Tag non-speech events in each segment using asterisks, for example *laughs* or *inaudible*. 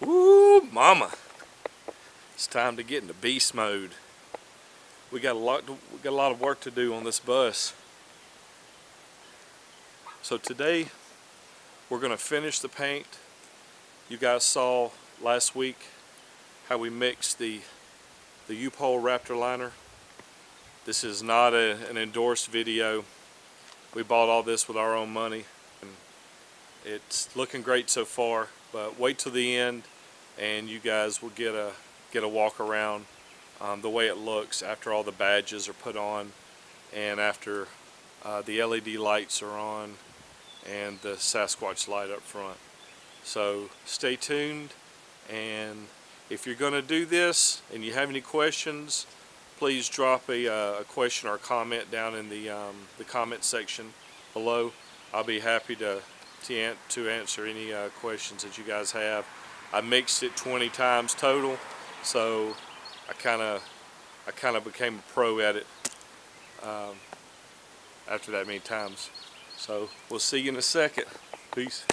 Woo, mama. It's time to get into beast mode. We got a lot to, we got a lot of work to do on this bus. So today we're going to finish the paint. You guys saw last week how we mixed the the U-POL Raptor liner. This is not a, an endorsed video. We bought all this with our own money. And it's looking great so far, but wait till the end and you guys will get a get a walk around um, the way it looks after all the badges are put on and after uh, the LED lights are on and the Sasquatch light up front. So stay tuned and if you're going to do this and you have any questions please drop a, uh, a question or a comment down in the, um, the comment section below. I'll be happy to, to, to answer any uh, questions that you guys have. I mixed it 20 times total so I kind of I kind of became a pro at it um, after that many times. So we'll see you in a second. Peace.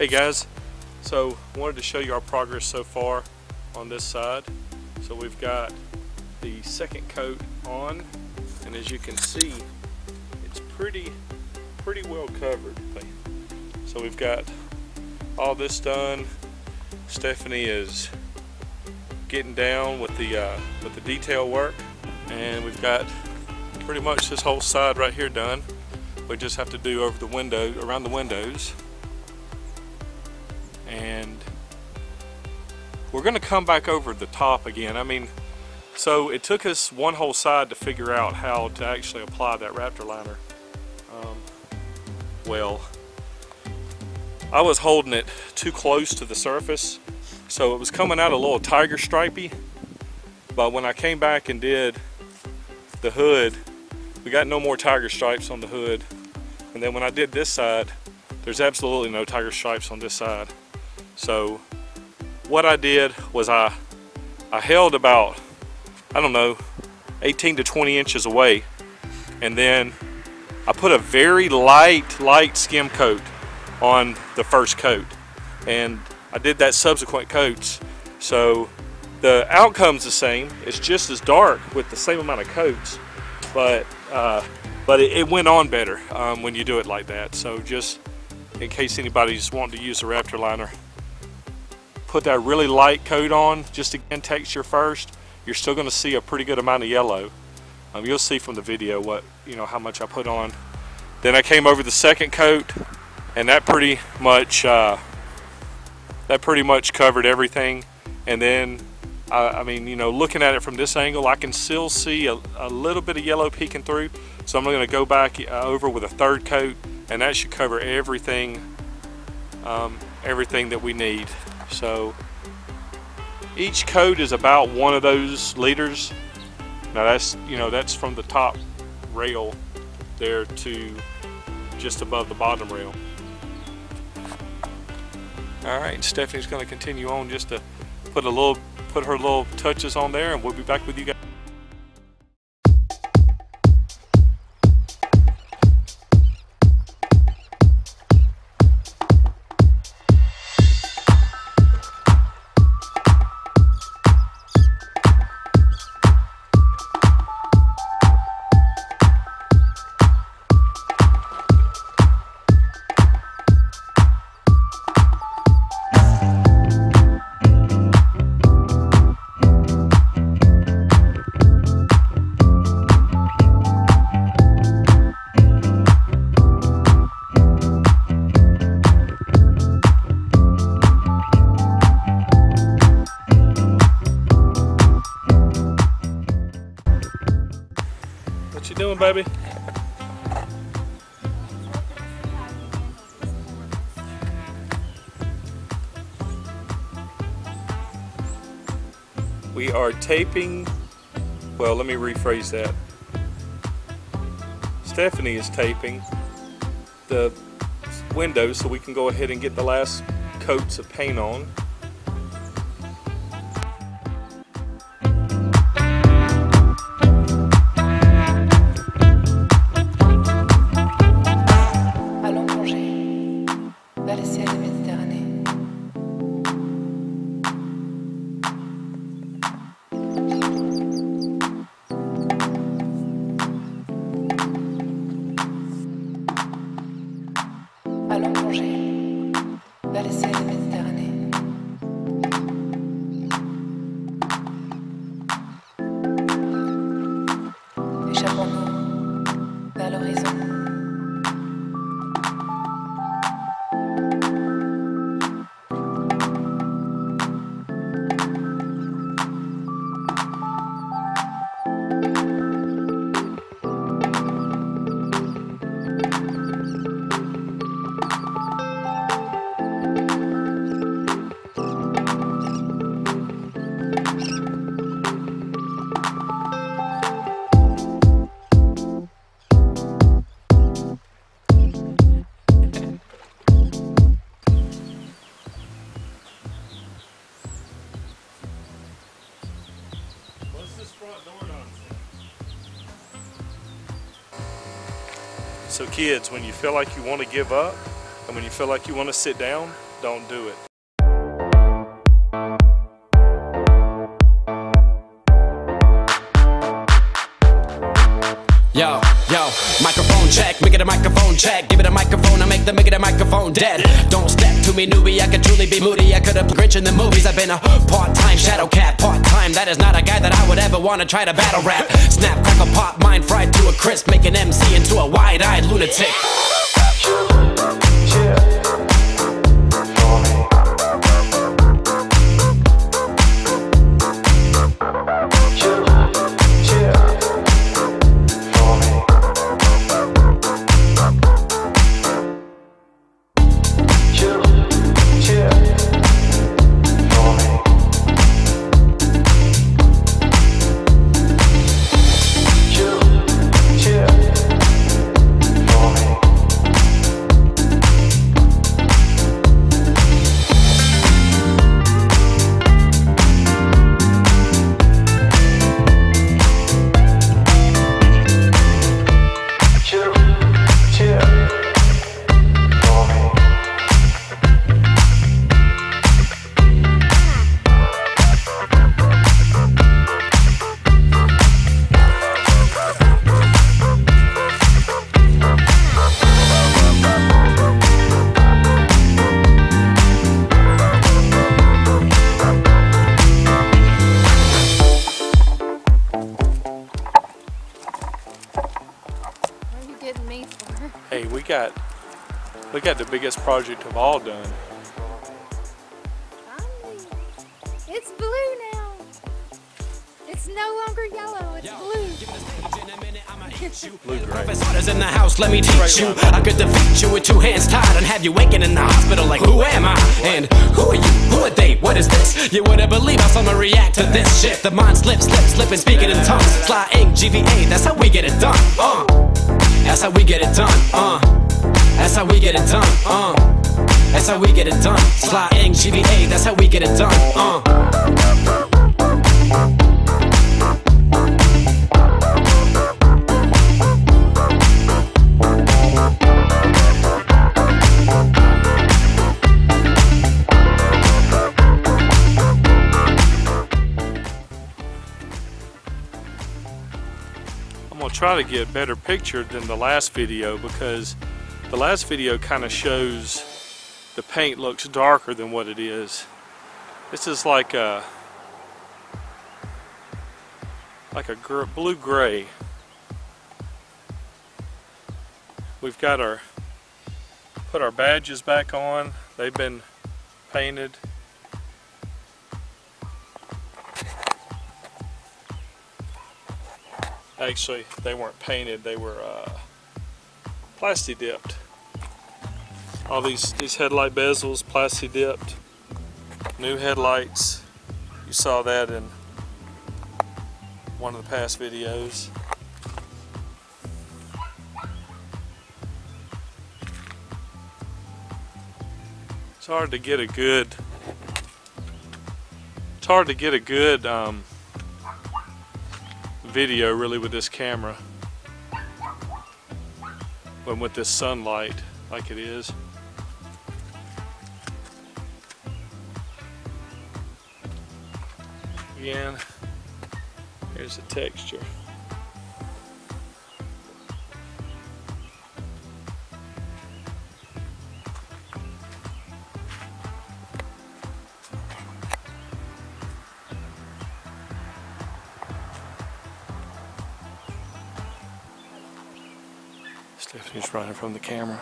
Hey guys. So wanted to show you our progress so far on this side. So we've got the second coat on and as you can see it's pretty pretty well covered. So we've got all this done. Stephanie is getting down with the uh, with the detail work and we've got pretty much this whole side right here done. We just have to do over the window around the windows and we're going to come back over the top again. I mean, so it took us one whole side to figure out how to actually apply that Raptor liner. Um, well, I was holding it too close to the surface, so it was coming out a little tiger stripey. But when I came back and did the hood, we got no more tiger stripes on the hood. And then when I did this side, there's absolutely no tiger stripes on this side. So what I did was I, I held about, I don't know, 18 to 20 inches away. And then I put a very light, light skim coat on the first coat. And I did that subsequent coats. So the outcome's the same. It's just as dark with the same amount of coats, but uh, but it, it, went on better um, when you do it like that. So just in case anybody's wanting to use a Raptor liner, put that really light coat on just again texture first you're still going to see a pretty good amount of yellow. Um, you'll see from the video what you know how much I put on. Then I came over the second coat and that pretty much uh, that pretty much covered everything. And then I mean you know looking at it from this angle I can still see a, a little bit of yellow peeking through. So I'm going to go back uh, over with a third coat and that should cover everything um, everything that we need so each coat is about one of those liters. Now that's, you know, that's from the top rail there to just above the bottom rail. All right, Stephanie's gonna continue on just to put a little, put her little touches on there and we'll be back with you guys. Baby? We are taping, well, let me rephrase that. Stephanie is taping the windows so we can go ahead and get the last coats of paint on. So kids, when you feel like you want to give up, And when you feel like you want to sit down, don't do it. Yo, yo, microphone check, make it a microphone check. Give it a microphone, I make the make it a microphone dead. Don't step to me, newbie, I could truly be moody. I could have Grinch in the movies. I've been a part time shadow cat, part time. That is not a guy that I would ever want to try to battle rap. Snap, crackle, pop, mind fried to a crisp, make an MC into a wide eyed lunatic. Me for? Hey, we got we got the biggest project of all done. Finally. It's blue now. It's no longer yellow, it's blue. *laughs* Blue gray. Professors in the house, let me teach you. I could defeat you with two hands tied and have you waking in the hospital like, who am I? And who are you? Who are they? What is this? You wouldn't believe how someone react to this shit. The mind slips, slips, slipping, speaking in tongues. Sly ink, GVA, that's how we get it done. Uh, that's how we get it done. Uh, that's how we get it done. Uh, that's how we get it done. Sly GVA, that's how we get it done. Uh. Try to get better picture than the last video because the last video kind of shows the paint looks darker than what it is. This is like a like a gr blue gray. We've got our put our badges back on. They've been painted. Actually, they weren't painted. They were uh, plasti dipped. All these these headlight bezels, plasti dipped. New headlights. You saw that in one of the past videos. It's hard to get a good. It's hard to get a good um, video really with this camera when with this sunlight like it is. Again, here's the texture. Running from the camera.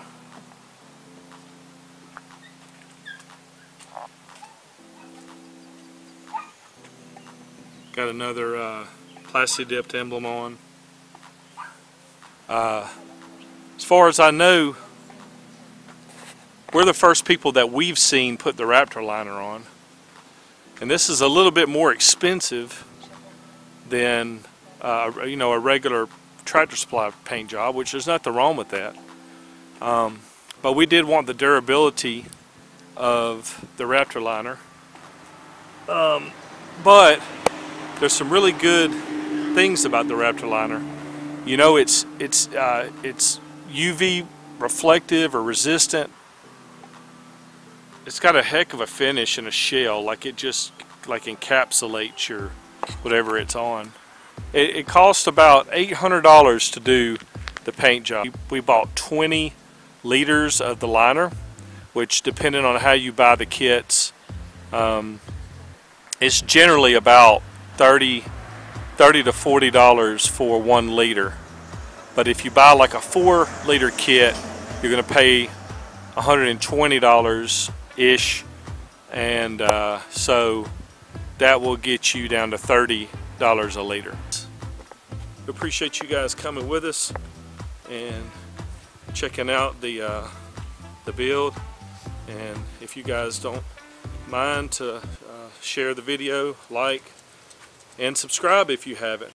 Got another uh, plasti dipped emblem on. Uh, as far as I know, we're the first people that we've seen put the Raptor liner on. And this is a little bit more expensive than uh, you know a regular tractor supply paint job, which there's nothing wrong with that. Um, but we did want the durability of the Raptor liner. Um, but there's some really good things about the Raptor liner. You know, it's it's uh, it's UV reflective or resistant. it's got a heck of a finish and a shell. Like it just like encapsulates your whatever it's on. It, it cost about $800 to do the paint job. We bought 20 liters of the liner, which depending on how you buy the kits, um, it's generally about 30 30 to 40 dollars for one liter. But if you buy like a four liter kit you're going to pay 120 dollars ish and uh, so that will get you down to 30 dollars a liter. Appreciate you guys coming with us and checking out the uh, the build. And if you guys don't mind to uh, share the video like and subscribe if you haven't